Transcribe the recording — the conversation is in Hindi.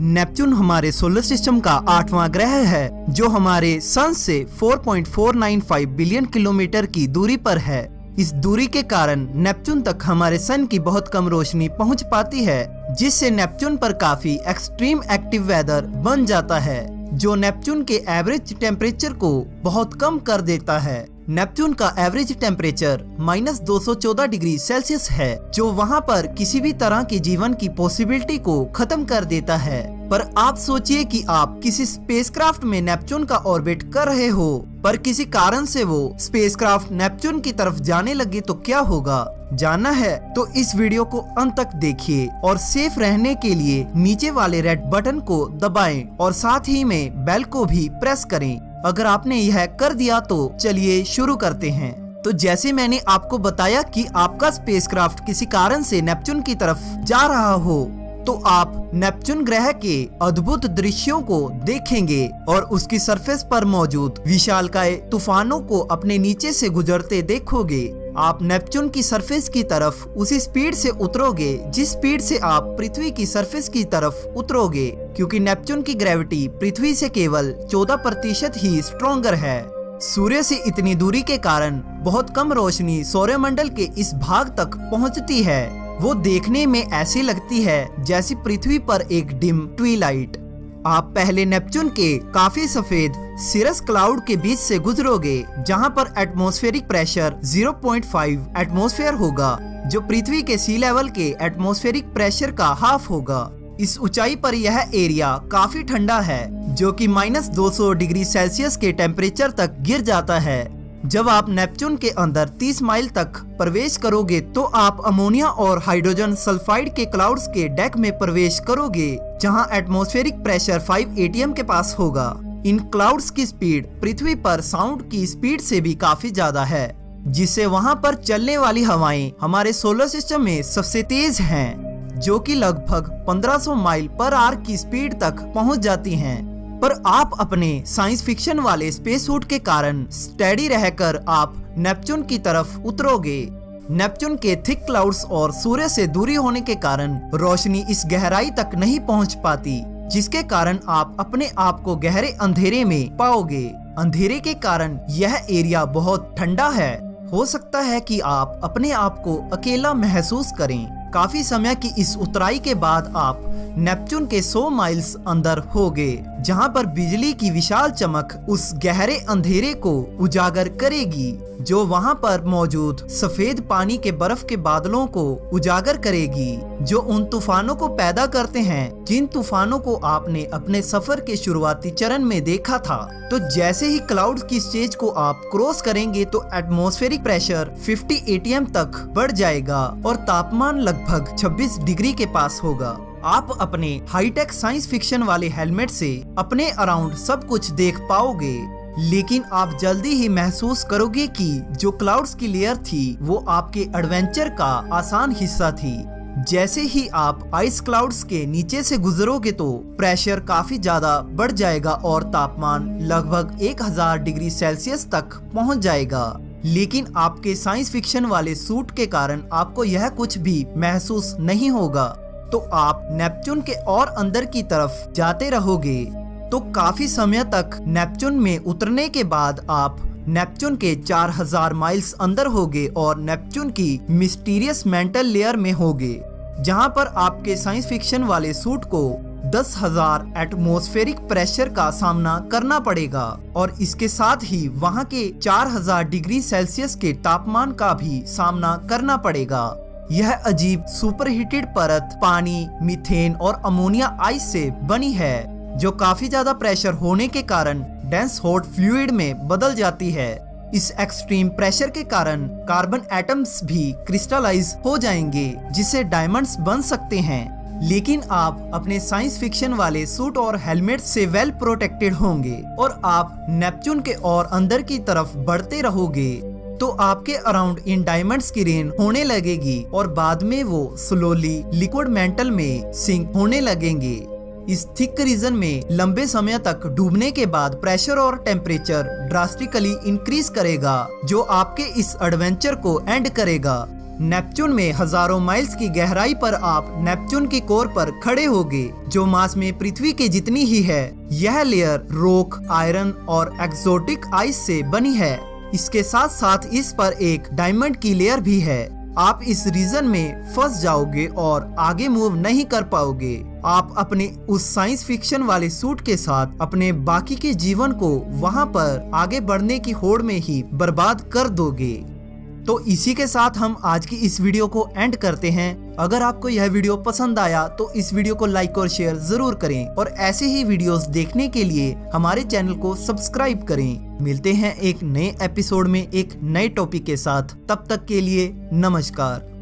नेपच्यून हमारे सोलर सिस्टम का आठवां ग्रह है, जो हमारे सन से 4.495 बिलियन किलोमीटर की दूरी पर है। इस दूरी के कारण नेपच्यून तक हमारे सन की बहुत कम रोशनी पहुँच पाती है, जिससे नेपच्यून पर काफ़ी एक्सट्रीम एक्टिव वेदर बन जाता है, जो नेपच्यून के एवरेज टेम्परेचर को बहुत कम कर देता है। नेपच्यून का एवरेज टेम्परेचर माइनस दो डिग्री सेल्सियस है, जो वहाँ पर किसी भी तरह के जीवन की पॉसिबिलिटी को खत्म कर देता है। पर आप सोचिए कि आप किसी स्पेसक्राफ्ट में नेपच्यून का ऑर्बिट कर रहे हो, पर किसी कारण से वो स्पेसक्राफ्ट नेपच्यून की तरफ़ जाने लगे तो क्या होगा? जानना है? तो इस वीडियो को अंत तक देखिए और सेफ़ रहने के लिए नीचे वाले रेड बटन को दबाएँ और साथ ही में बेल को भी प्रेस करें। अगर आपने यह कर दिया तो चलिए शुरू करते हैं। तो जैसे मैंने आपको बताया कि आपका स्पेसक्राफ्ट किसी कारण से नेपच्यून की तरफ़ जा रहा हो तो आप नेपच्यून ग्रह के अद्भुत दृश्यों को देखेंगे और उसकी सरफेस पर मौजूद विशालकाय तूफानों को अपने नीचे से गुजरते देखोगे। आप नेपच्यून की सरफेस की तरफ़ उसी स्पीड से उतरोगे, जिस स्पीड से आप पृथ्वी की सरफेस की तरफ़ उतरोगे। क्योंकि नेपच्यून की ग्रेविटी पृथ्वी से केवल 14 प्रतिशत ही स्ट्रोंगर है। सूर्य से इतनी दूरी के कारण बहुत कम रोशनी सौरमंडल के इस भाग तक पहुँचती है। वो देखने में ऐसी लगती है जैसी पृथ्वी पर एक डिम ट्वीलाइट। आप पहले नेपच्यून के काफ़ी सफ़ेद सिरस क्लाउड के बीच से गुजरोगे, जहाँ पर एटमॉस्फेरिक प्रेशर 0.5 एटमॉस्फेयर होगा, जो पृथ्वी के सी लेवल के एटमॉस्फेरिक प्रेशर का हाफ़ होगा। इस ऊंचाई पर यह एरिया काफ़ी ठंडा है जो कि माइनस दो डिग्री सेल्सियस के टेम्परेचर तक गिर जाता है। जब आप नेपच्यून के अंदर 30 माइल तक प्रवेश करोगे तो आप अमोनिया और हाइड्रोजन सल्फाइड के क्लाउड्स के डेक में प्रवेश करोगे जहाँ एटमॉस्फेरिक प्रेशर 5 एटीएम के पास होगा। इन क्लाउड्स की स्पीड पृथ्वी पर साउंड की स्पीड से भी काफ़ी ज़्यादा है जिससे वहाँ पर चलने वाली हवाएँ हमारे सोलर सिस्टम में सबसे तेज हैं, जो कि लगभग 1500 माइल पर आर की स्पीड तक पहुँच जाती हैं। पर आप अपने साइंस फिक्शन वाले स्पेस सूट के कारण स्टेडी रहकर आप नेपच्यून की तरफ़ उतरोगे। नेपच्यून के थिक क्लाउड्स और सूर्य से दूरी होने के कारण रोशनी इस गहराई तक नहीं पहुँच पाती, जिसके कारण आप अपने आप को गहरे अंधेरे में पाओगे। अंधेरे के कारण यह एरिया बहुत ठंडा है। हो सकता है कि आप अपने आप को अकेला महसूस करें। काफ़ी समय की इस उतराई के बाद आप नेपच्यून के 100 माइल्स अंदर हो गए, जहाँ पर बिजली की विशाल चमक उस गहरे अंधेरे को उजागर करेगी, जो वहाँ पर मौजूद सफ़ेद पानी के बर्फ़ के बादलों को उजागर करेगी, जो उन तूफानों को पैदा करते हैं, जिन तूफानों को आपने अपने सफ़र के शुरुआती चरण में देखा था। तो जैसे ही क्लाउड की स्टेज को आप क्रॉस करेंगे तो एटमोस्फेरिक प्रेशर 50 एटीएम तक बढ़ जाएगा और तापमान लगभग 26 डिग्री के पास होगा। आप अपने हाईटेक साइंस फिक्शन वाले हेलमेट से अपने अराउंड सब कुछ देख पाओगे। लेकिन आप जल्दी ही महसूस करोगे कि जो क्लाउड्स की लेयर थी, वो आपके एडवेंचर का आसान हिस्सा थी। जैसे ही आप आइस क्लाउड्स के नीचे से गुजरोगे तो प्रेशर काफ़ी ज़्यादा बढ़ जाएगा और तापमान लगभग 1000 डिग्री सेल्सियस तक पहुँच जाएगा। लेकिन आपके साइंस फिक्शन वाले सूट के कारण आपको यह कुछ भी महसूस नहीं होगा। तो आप नेपच्यून के और अंदर की तरफ़ जाते रहोगे। तो काफ़ी समय तक नेपच्यून में उतरने के बाद आप नेपच्यून के 4000 माइल्स अंदर होगे और नेपच्यून की मिस्टीरियस मेंटल लेयर में होगे, जहाँ पर आपके साइंस फिक्शन वाले सूट को दस हज़ार एटमोस्फेरिक प्रेशर का सामना करना पड़ेगा। और इसके साथ ही वहाँ के 4000 डिग्री सेल्सियस के तापमान का भी सामना करना पड़ेगा। यह अजीब सुपरहीटेड परत पानी, मीथेन और अमोनिया आइस से बनी है, जो काफ़ी ज़्यादा प्रेशर होने के कारण डेंस हॉट फ्लूड में बदल जाती है। इस एक्सट्रीम प्रेशर के कारण कार्बन एटम्स भी क्रिस्टलाइज हो जाएँगे, जिससे डायमंड्स बन सकते हैं। लेकिन आप अपने साइंस फिक्शन वाले सूट और हेलमेट से वेल प्रोटेक्टेड होंगे और आप नेपच्यून के और अंदर की तरफ़ बढ़ते रहोगे। तो आपके अराउंड इन डायमंड्स की रेन होने लगेगी और बाद में वो स्लोली लिक्विड मेंटल में सिंक होने लगेंगे। इस थिक रीजन में लंबे समय तक डूबने के बाद प्रेशर और टेम्परेचर ड्रास्टिकली इंक्रीज करेगा, जो आपके इस एडवेंचर को एंड करेगा। नेपच्यून में हज़ारों माइल्स की गहराई पर आप नेपच्यून की कोर पर खड़े होगे, जो मास में पृथ्वी के जितनी ही है, यह लेयर रोक आयरन और एक्सोटिक आइस से बनी है। इसके साथ साथ इस पर एक डायमंड की लेयर भी है। आप इस रीजन में फंस जाओगे और आगे मूव नहीं कर पाओगे। आप अपने उस साइंस फिक्शन वाले सूट के साथ अपने बाकी के जीवन को वहाँ पर आगे बढ़ने की होड़ में ही बर्बाद कर दोगे। तो इसी के साथ हम आज की इस वीडियो को एंड करते हैं। अगर आपको यह वीडियो पसंद आया तो इस वीडियो को लाइक और शेयर ज़रूर करें। और ऐसे ही वीडियोस देखने के लिए हमारे चैनल को सब्सक्राइब करें। मिलते हैं एक नए एपिसोड में एक नए टॉपिक के साथ। तब तक के लिए नमस्कार।